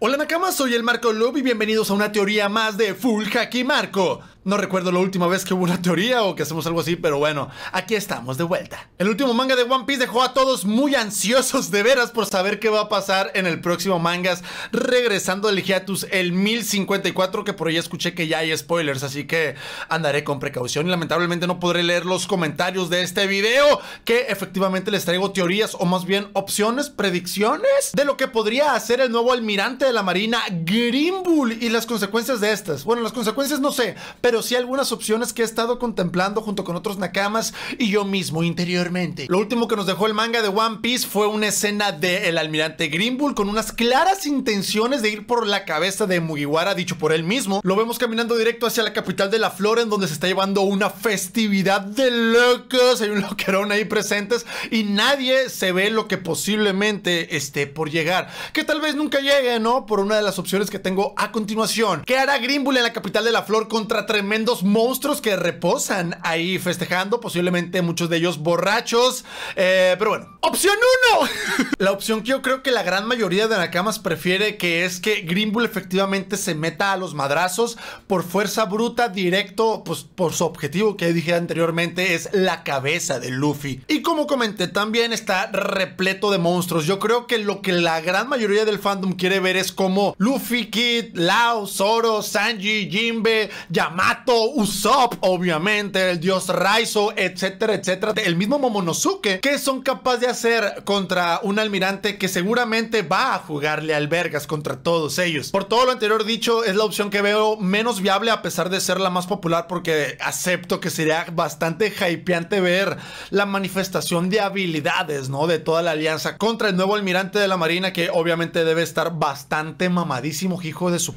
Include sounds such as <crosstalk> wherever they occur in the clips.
Hola Nakama, soy el Marco Love y bienvenidos a una teoría más de Full Haki Marco. No recuerdo la última vez que hubo una teoría o que hacemos algo así, pero bueno, aquí estamos de vuelta. El último manga de One Piece dejó a todos muy ansiosos de veras por saber qué va a pasar en el próximo mangas, regresando del hiatus el 1054, que por ahí escuché que ya hay spoilers, así que andaré con precaución y lamentablemente no podré leer los comentarios de este video, que efectivamente les traigo teorías o más bien opciones, predicciones de lo que podría hacer el nuevo almirante de la marina Green Bull y las consecuencias de estas. Bueno, las consecuencias no sé, pero sí algunas opciones que he estado contemplando junto con otros nakamas y yo mismo interiormente. Lo último que nos dejó el manga de One Piece fue una escena de el almirante Green con unas claras intenciones de ir por la cabeza de Mugiwara, dicho por él mismo. Lo vemos caminando directo hacia la capital de la flora en donde se está llevando una festividad de locos. Hay un loquerón ahí presentes y nadie se ve lo que posiblemente esté por llegar. Que tal vez nunca llegue, ¿no? Por una de las opciones que tengo a continuación. ¿Qué hará Green en la capital de la flor contra tremendos monstruos que reposan ahí festejando, posiblemente muchos de ellos borrachos. Eh, pero bueno, opción 1. <laughs> la opción que yo creo que la gran mayoría de Nakamas prefiere, que es que Green Bull efectivamente se meta a los madrazos por fuerza bruta, directo, pues por su objetivo que dije anteriormente, es la cabeza de Luffy. Y como comenté, también está repleto de monstruos. Yo creo que lo que la gran mayoría del fandom quiere ver es como Luffy, Kid, Lao, Zoro, Sanji, Jinbe, Yamato Usopp, obviamente, el dios Raizo, etcétera, etcétera. El mismo Momonosuke, que son capaces de hacer contra un almirante que seguramente va a jugarle albergas contra todos ellos. Por todo lo anterior dicho, es la opción que veo menos viable a pesar de ser la más popular porque acepto que sería bastante hypeante ver la manifestación de habilidades, ¿no? De toda la alianza contra el nuevo almirante de la marina que obviamente debe estar bastante mamadísimo, hijo de su...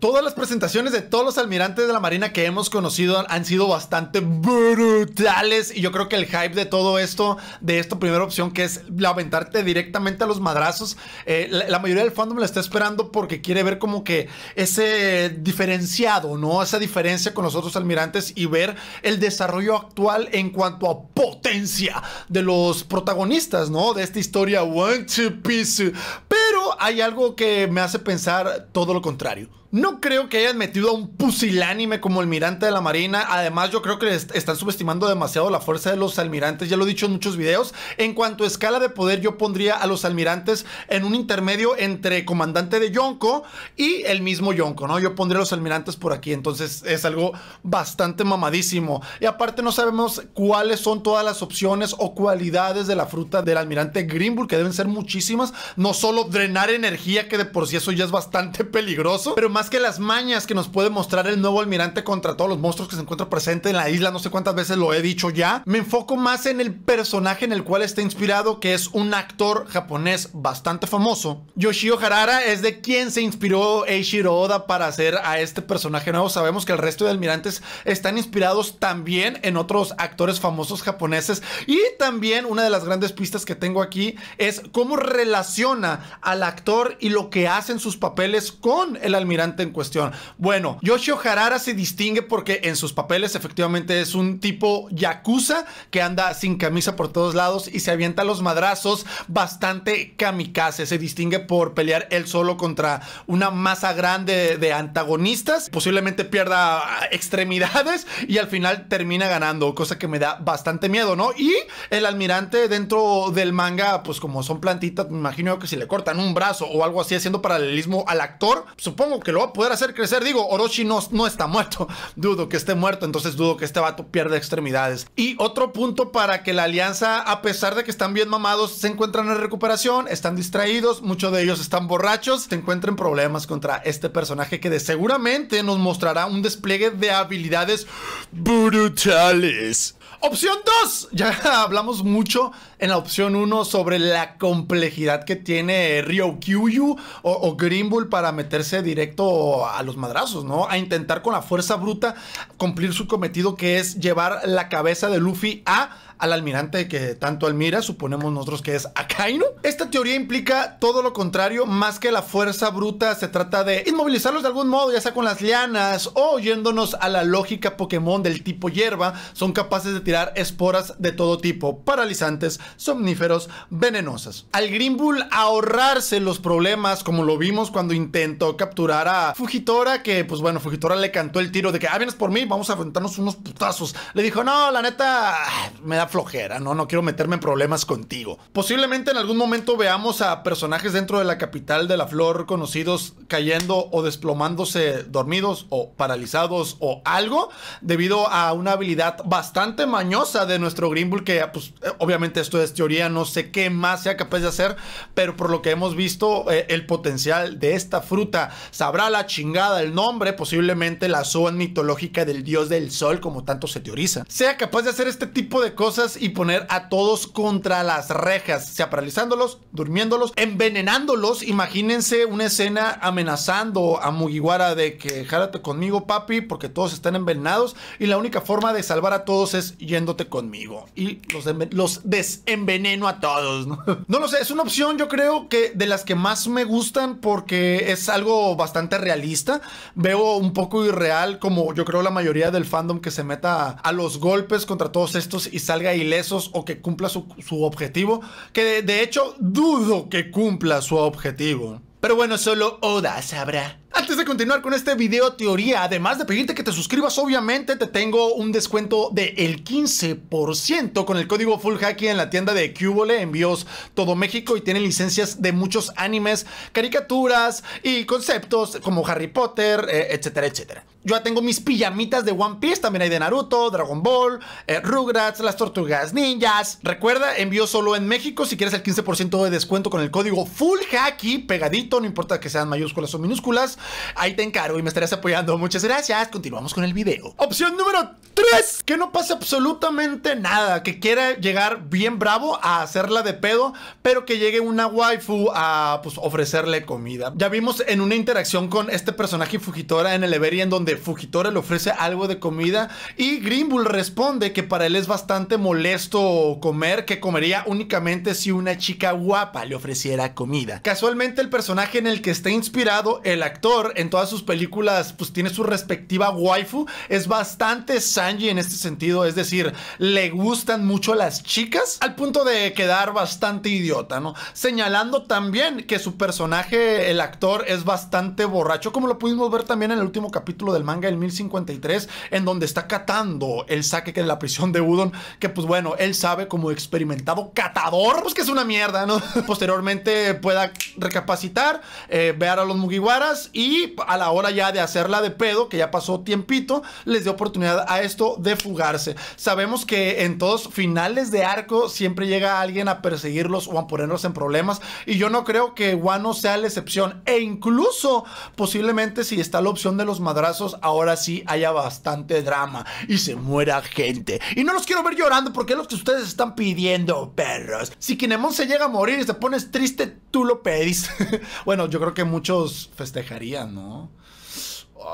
Todas las presentaciones de todos los almirantes de la Marina que hemos conocido han sido bastante brutales. Y yo creo que el hype de todo esto, de esta primera opción, que es aventarte directamente a los madrazos, eh, la, mayoría del fandom la está esperando porque quiere ver como que ese diferenciado, ¿no? Esa diferencia con los otros almirantes y ver el desarrollo actual en cuanto a potencia de los protagonistas, ¿no? De esta historia One Piece. Pero hay algo que me hace pensar todo lo contrario. No creo que hayan metido a un pusilánime como almirante de la marina. Además, yo creo que están subestimando demasiado la fuerza de los almirantes. Ya lo he dicho en muchos videos. En cuanto a escala de poder, yo pondría a los almirantes en un intermedio entre comandante de Yonko y el mismo Yonko, ¿no? Yo pondría a los almirantes por aquí. Entonces es algo bastante mamadísimo. Y aparte no sabemos cuáles son todas las opciones o cualidades de la fruta del almirante Greenbull, que deben ser muchísimas. No solo drenar energía, que de por sí eso ya es bastante <laughs> peligroso, pero más que las mañas que nos puede mostrar el nuevo almirante contra todos los monstruos que se encuentran presentes en la isla, no sé cuántas veces lo he dicho ya, me enfoco más en el personaje en el cual está inspirado, que es un actor japonés bastante famoso. Yoshio Harara es de quien se inspiró Eiichiro Oda para hacer a este personaje nuevo. Sabemos que el resto de almirantes están inspirados también en otros actores famosos japoneses. Y también una de las grandes pistas que tengo aquí es cómo relaciona al actor y lo que hacen sus papeles con el almirante en cuestión. Bueno, Yoshio Harara se distingue porque en sus papeles efectivamente es un tipo yakuza que anda sin camisa por todos lados y se avienta los madrazos bastante kamikaze. Se distingue por pelear él solo contra una masa grande de antagonistas. Posiblemente pierda extremidades y al final termina ganando, cosa que me da bastante miedo, ¿no? Y el almirante dentro del manga, pues como son plantitas, me imagino que si le cortan un brazo o algo así haciendo paralelismo al actor, supongo que lo poder hacer crecer. Digo, Orochi no, no está muerto. <laughs> Dudo que esté muerto, entonces dudo que este vato pierda extremidades. Y otro punto para que la alianza, a pesar de que están bien mamados, se encuentran en recuperación, están distraídos, muchos de ellos están borrachos, se encuentran problemas contra este personaje que de seguramente nos mostrará un despliegue de habilidades brutales. Opción 2. Ya <laughs> hablamos mucho en la opción 1 sobre la complejidad que tiene Ryokyu o, o Green para meterse directo a los madrazos, ¿no? A intentar con la fuerza bruta cumplir su cometido que es llevar la cabeza de Luffy a al almirante que tanto admira, suponemos nosotros que es Akainu. Esta teoría implica todo lo contrario, más que la fuerza bruta, se trata de inmovilizarlos de algún modo, ya sea con las lianas o yéndonos a la lógica Pokémon del tipo hierba, son capaces de tirar esporas de todo tipo, paralizantes, somníferos, venenosas. Al Green Bull ahorrarse los problemas, como lo vimos cuando intentó capturar a Fujitora, que pues bueno, Fujitora le cantó el tiro de que, ah, vienes por mí, vamos a enfrentarnos unos putazos. Le dijo, no, la neta, me da flojera, no, no quiero meterme en problemas contigo. Posiblemente en algún momento veamos a personajes dentro de la capital de la flor conocidos cayendo o desplomándose dormidos o paralizados o algo debido a una habilidad bastante mañosa de nuestro Green que pues obviamente esto es teoría, no sé qué más sea capaz de hacer, pero por lo que hemos visto eh, el potencial de esta fruta sabrá la chingada el nombre, posiblemente la zoa mitológica del dios del sol como tanto se teoriza. Sea capaz de hacer este tipo de cosas y poner a todos contra las rejas, sea paralizándolos, durmiéndolos, envenenándolos, imagínense una escena amenazando a Mugiwara de que jálate conmigo papi porque todos están envenenados y la única forma de salvar a todos es yéndote conmigo y los, desenveneno a todos. <laughs> no lo sé, es una opción yo creo que de las que más me gustan porque es algo bastante realista. Veo un poco irreal como yo creo la mayoría del fandom que se meta a, los golpes contra todos estos y salga ilesos o que cumpla su, objetivo. Que de hecho dudo que cumpla su objetivo. Pero bueno, solo Oda sabrá. Antes de continuar con este video teoría, además de pedirte que te suscribas, obviamente te tengo un descuento del el 15% con el código FULLHACKY en la tienda de Cubole, envíos todo México y tienen licencias de muchos animes, caricaturas y conceptos como Harry Potter, eh, etcétera, etcétera. Yo ya tengo mis pijamitas de One Piece, también hay de Naruto, Dragon Ball, eh, Rugrats, las tortugas ninjas. Recuerda, envío solo en México si quieres el 15% de descuento con el código FULLHACKY, pegadito, no importa que sean mayúsculas o minúsculas. Ahí te encargo y me estarías apoyando. Muchas gracias. Continuamos con el video. Opción número 3. Que no pase absolutamente nada. Que quiera llegar bien bravo a hacerla de pedo, pero que llegue una waifu a pues, ofrecerle comida. Ya vimos en una interacción con este personaje Fujitora en el Every en donde Fujitora le ofrece algo de comida y Greenbull responde que para él es bastante molesto comer, que comería únicamente si una chica guapa le ofreciera comida. Casualmente el personaje en el que está inspirado, el actor en todas sus películas pues tiene su respectiva waifu. Es bastante Sanji en este sentido, es decir, le gustan mucho las chicas al punto de quedar bastante idiota, ¿no? Señalando también que su personaje, el actor, es bastante borracho, como lo pudimos ver también en el último capítulo del manga del 1053, en donde está catando el saque que en la prisión de Udon, que pues bueno, él sabe como experimentado catador, pues que es una mierda, ¿no? <laughs> Posteriormente pueda recapacitar, eh, ver a los Mugiwaras y y a la hora ya de hacerla de pedo, que ya pasó tiempito, les dio oportunidad a esto de fugarse. Sabemos que en todos finales de arco siempre llega alguien a perseguirlos o a ponerlos en problemas. Y yo no creo que Wano sea la excepción. E incluso, posiblemente, si está la opción de los madrazos, ahora sí haya bastante drama y se muera gente. Y no los quiero ver llorando porque es lo que ustedes están pidiendo, perros. Si Kinemon se llega a morir y se pones triste, tú lo pedís. <laughs> bueno, yo creo que muchos festejarían ¿no?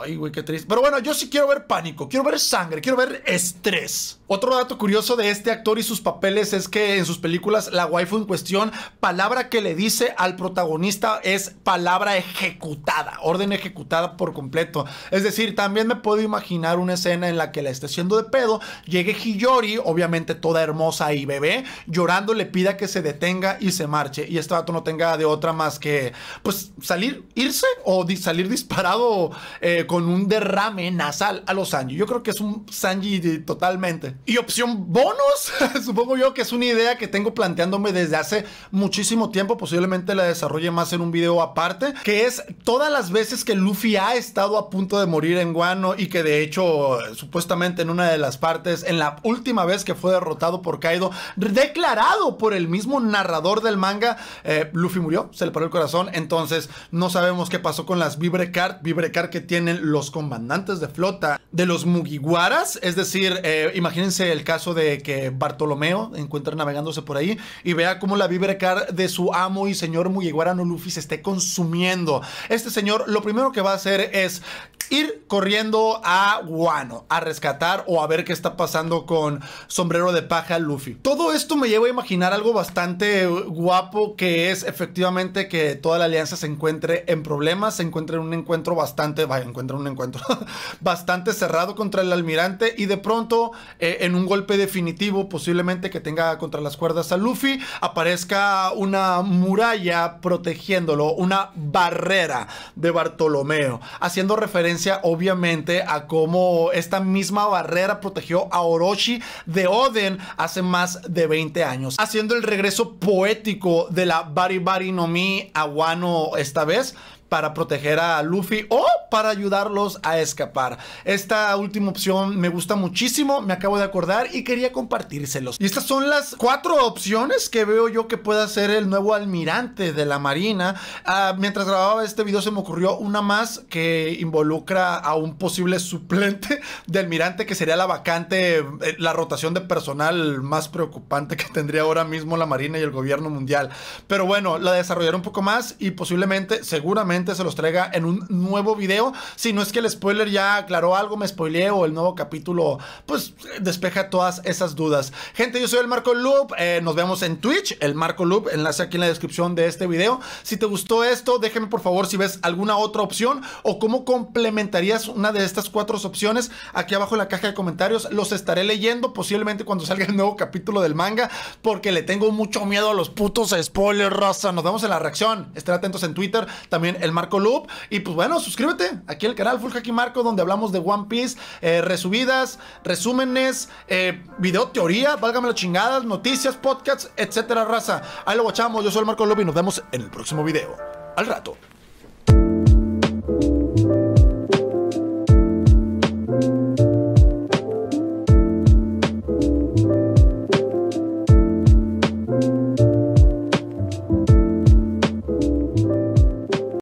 Ay, güey, qué triste. Pero bueno, yo sí quiero ver pánico, quiero ver sangre, quiero ver estrés. Otro dato curioso de este actor y sus papeles es que en sus películas la waifu en cuestión, palabra que le dice al protagonista es palabra ejecutada, orden ejecutada por completo. Es decir, también me puedo imaginar una escena en la que la esté haciendo de pedo, llegue Hiyori, obviamente toda hermosa y bebé, llorando le pida que se detenga y se marche. Y este dato no tenga de otra más que, pues, salir, irse o salir disparado eh, con un derrame nasal a los Sanji. Yo creo que es un Sanji totalmente. Y opción bonus, <laughs> supongo yo que es una idea que tengo planteándome desde hace muchísimo tiempo, posiblemente la desarrolle más en un video aparte, que es todas las veces que Luffy ha estado a punto de morir en Guano y que de hecho supuestamente en una de las partes, en la última vez que fue derrotado por Kaido, declarado por el mismo narrador del manga, eh, Luffy murió, se le paró el corazón, entonces no sabemos qué pasó con las Vibrecard, Vibrecard que tienen los comandantes de flota de los Mugiwaras, es decir, eh, imagínense el caso de que Bartolomeo encuentre navegándose por ahí y vea cómo la Vibrecar de su amo y señor Mugiwara Luffy se esté consumiendo. Este señor lo primero que va a hacer es ir corriendo a Wano a rescatar o a ver qué está pasando con sombrero de paja Luffy. Todo esto me lleva a imaginar algo bastante guapo que es efectivamente que toda la alianza se encuentre en problemas, se encuentre en un encuentro bastante, encuentra un encuentro <laughs> bastante cerrado contra el almirante y de pronto eh, en un golpe definitivo posiblemente que tenga contra las cuerdas a Luffy aparezca una muralla protegiéndolo, una barrera de Bartolomeo, haciendo referencia obviamente a cómo esta misma barrera protegió a Orochi de Oden hace más de 20 años, haciendo el regreso poético de la Bari Bari no Mi a Wano esta vez para proteger a Luffy o para ayudarlos a escapar. Esta última opción me gusta muchísimo, me acabo de acordar y quería compartírselos. Y estas son las cuatro opciones que veo yo que pueda ser el nuevo almirante de la Marina. Ah, mientras grababa este video se me ocurrió una más que involucra a un posible suplente de almirante que sería la vacante, eh, la rotación de personal más preocupante que tendría ahora mismo la Marina y el gobierno mundial. Pero bueno, la desarrollaré un poco más y posiblemente, seguramente, se los traiga en un nuevo video. Si no es que el spoiler ya aclaró algo, me spoileé o el nuevo capítulo, pues despeja todas esas dudas. Gente, yo soy el Marco Loop. Eh, nos vemos en Twitch, el Marco Loop. Enlace aquí en la descripción de este video. Si te gustó esto, déjame por favor si ves alguna otra opción o cómo complementarías una de estas cuatro opciones aquí abajo en la caja de comentarios. Los estaré leyendo posiblemente cuando salga el nuevo capítulo del manga porque le tengo mucho miedo a los putos spoilers, raza. Nos vemos en la reacción. Estén atentos en Twitter. También el Marco Loop. Y pues bueno, suscríbete aquí al canal Full Haki Marco, donde hablamos de One Piece, eh, resubidas, resúmenes, eh, video teoría, válgame las chingadas, noticias, podcasts, etcétera, raza. Ahí lo guachamos. Yo soy el Marco Loop y nos vemos en el próximo video. Al rato.